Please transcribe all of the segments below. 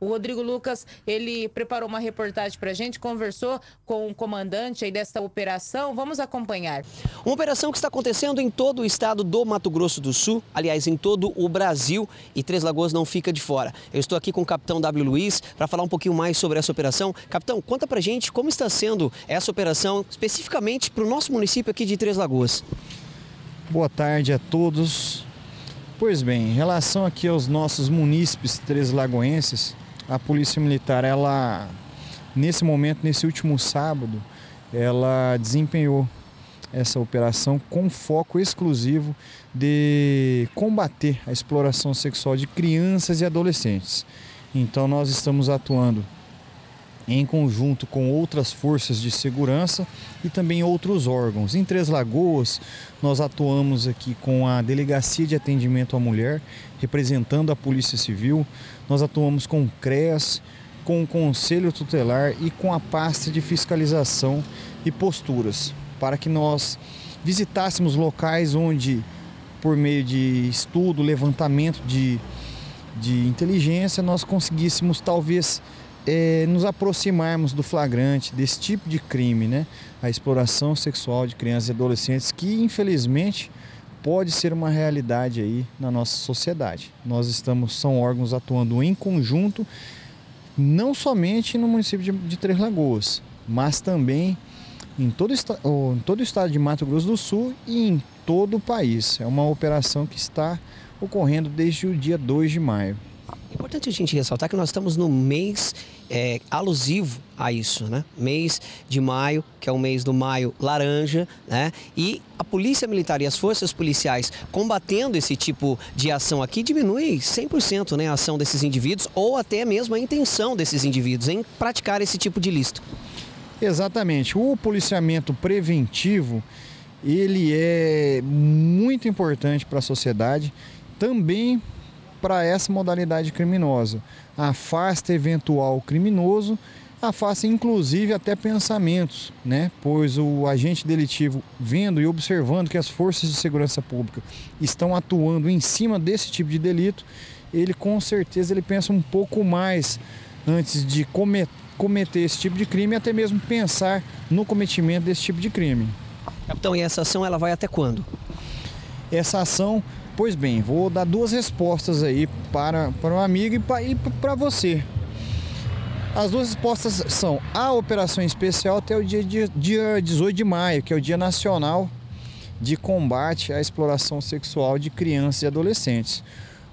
O Rodrigo Lucas, ele preparou uma reportagem para a gente, conversou com o comandante aí dessa operação. Vamos acompanhar. Uma operação que está acontecendo em todo o estado do Mato Grosso do Sul, aliás, em todo o Brasil, e Três Lagoas não fica de fora. Eu estou aqui com o capitão W. Luiz para falar um pouquinho mais sobre essa operação. Capitão, conta pra gente como está sendo essa operação especificamente para o nosso município aqui de Três Lagoas. Boa tarde a todos. Pois bem, em relação aqui aos nossos munícipes três lagoenses, a Polícia Militar, ela nesse momento, nesse último sábado, ela desempenhou essa operação com foco exclusivo de combater a exploração sexual de crianças e adolescentes. Então nós estamos atuando em conjunto com outras forças de segurança e também outros órgãos. Em Três Lagoas, nós atuamos aqui com a Delegacia de Atendimento à Mulher, representando a Polícia Civil. Nós atuamos com o CREAS, com o Conselho Tutelar e com a pasta de fiscalização e posturas, para que nós visitássemos locais onde, por meio de estudo, levantamento de, de inteligência, nós conseguíssemos talvez é, nos aproximarmos do flagrante desse tipo de crime, né? A exploração sexual de crianças e adolescentes, que infelizmente pode ser uma realidade aí na nossa sociedade. Nós estamos, são órgãos atuando em conjunto, não somente no município de, de Três Lagoas, mas também em todo, em todo o estado de Mato Grosso do Sul e em todo o país. É uma operação que está ocorrendo desde o dia 2 de maio. Importante a gente ressaltar que nós estamos no mês é, alusivo a isso, né? Mês de maio, que é o mês do maio laranja, né? E a Polícia Militar e as forças policiais combatendo esse tipo de ação aqui diminui 100% né, a ação desses indivíduos ou até mesmo a intenção desses indivíduos em praticar esse tipo de ilícito. Exatamente. O policiamento preventivo, ele é muito importante para a sociedade, também para essa modalidade criminosa. Afasta eventual criminoso, afasta inclusive até pensamentos, né? Pois o agente delitivo, vendo e observando que as forças de segurança pública estão atuando em cima desse tipo de delito, ele com certeza ele pensa um pouco mais antes de cometer esse tipo de crime, até mesmo pensar no cometimento desse tipo de crime. Capitão, e essa ação ela vai até quando? Essa ação Pois bem, vou dar duas respostas aí para, para o amigo e para você. As duas respostas são a operação especial até o dia, dia, dia 18 de maio, que é o Dia Nacional de Combate à Exploração Sexual de Crianças e Adolescentes.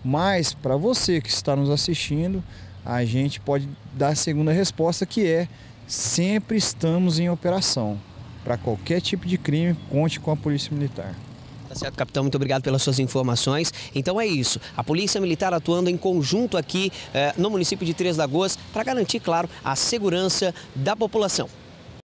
Mas para você que está nos assistindo, a gente pode dar a segunda resposta que é sempre estamos em operação. Para qualquer tipo de crime, conte com a Polícia Militar. Tá certo, capitão. Muito obrigado pelas suas informações. Então é isso. A Polícia Militar atuando em conjunto aqui eh, no município de Três Lagoas para garantir, claro, a segurança da população.